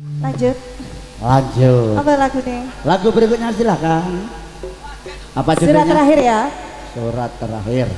Lanjut. Lanjut. Apa lagu nih Lagu berikutnya silakan. Apa judulnya? Surat terakhir ya. Surat terakhir.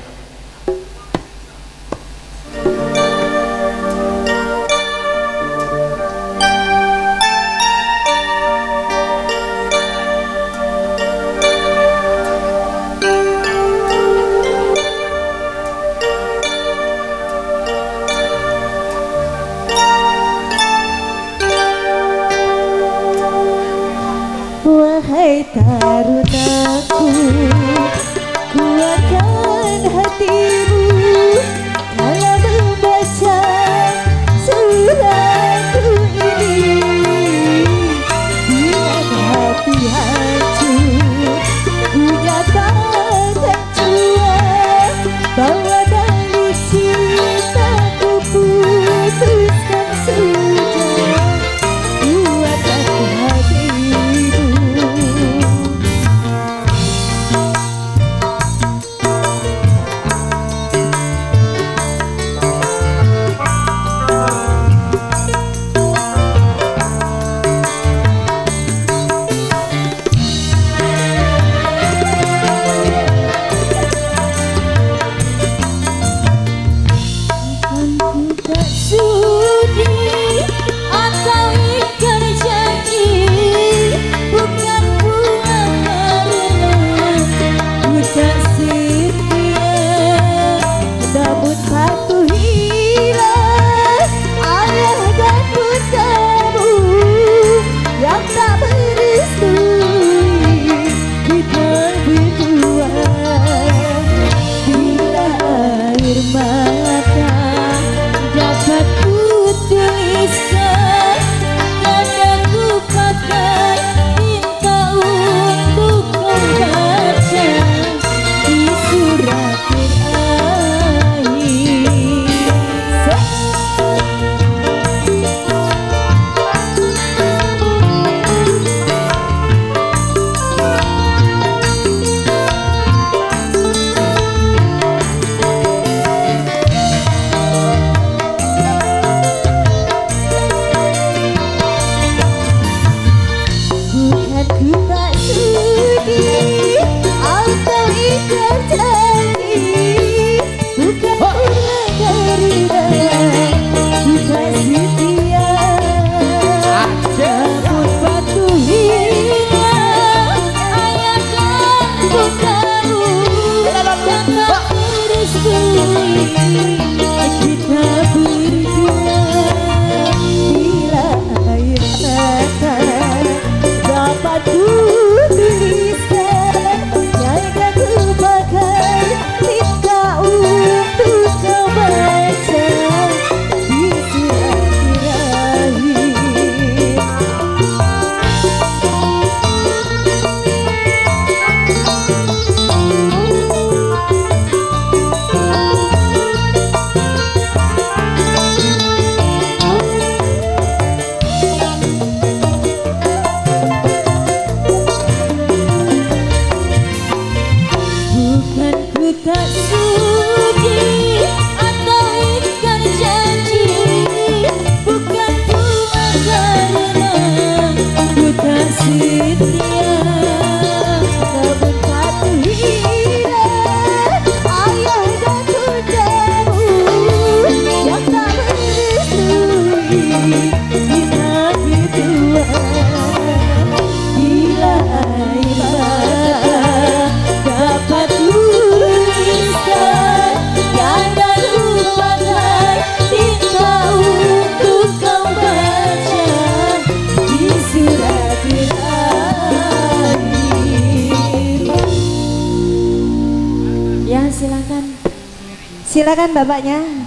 Andai taruh aku Kuatkan hatimu. you. Silakan bapaknya.